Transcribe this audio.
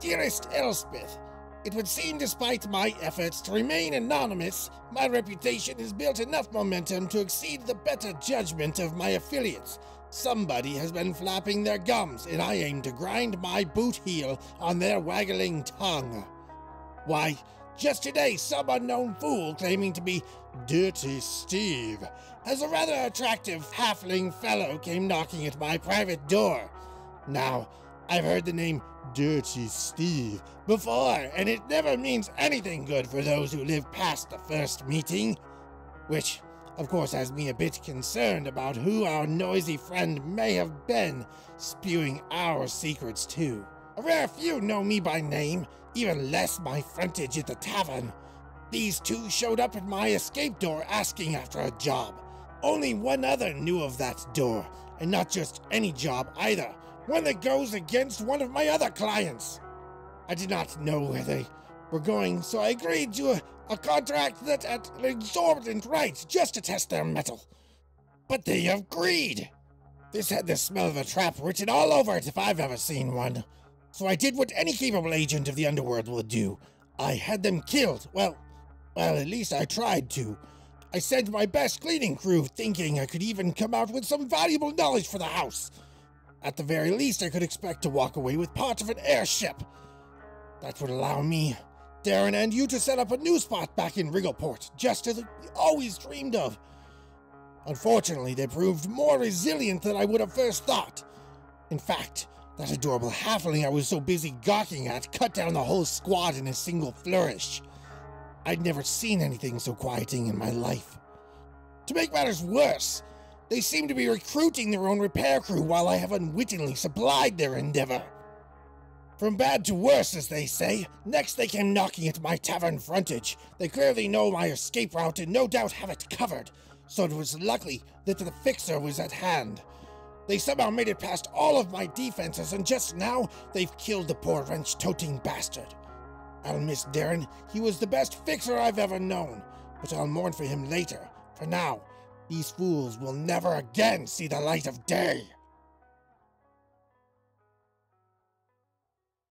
Dearest Elspeth, it would seem despite my efforts to remain anonymous, my reputation has built enough momentum to exceed the better judgment of my affiliates. Somebody has been flapping their gums, and I aim to grind my boot heel on their waggling tongue. Why, just today, some unknown fool claiming to be Dirty Steve, as a rather attractive halfling fellow came knocking at my private door. Now, I've heard the name Dirty Steve before, and it never means anything good for those who live past the first meeting. Which, of course, has me a bit concerned about who our noisy friend may have been, spewing our secrets too. A rare few know me by name, even less my frontage at the tavern. These two showed up at my escape door asking after a job. Only one other knew of that door, and not just any job either, one that goes against one of my other clients. I did not know where they were going, so I agreed to a, a contract that at an exorbitant rate just to test their mettle. But they have agreed. This had the smell of a trap written all over it if I've ever seen one. So I did what any capable agent of the underworld would do. I had them killed. Well, well, at least I tried to. I sent my best cleaning crew, thinking I could even come out with some valuable knowledge for the house. At the very least, I could expect to walk away with part of an airship. That would allow me, Darren, and you to set up a new spot back in Regalport, just as we always dreamed of. Unfortunately, they proved more resilient than I would have first thought. In fact, that adorable halfling I was so busy gawking at cut down the whole squad in a single flourish. I'd never seen anything so quieting in my life. To make matters worse, they seem to be recruiting their own repair crew while I have unwittingly supplied their endeavor. From bad to worse, as they say. Next, they came knocking at my tavern frontage. They clearly know my escape route and no doubt have it covered, so it was lucky that the fixer was at hand. They somehow made it past all of my defenses, and just now they've killed the poor wrench toting bastard. I'll miss Darren. He was the best fixer I've ever known, but I'll mourn for him later. For now, these fools will never again see the light of day.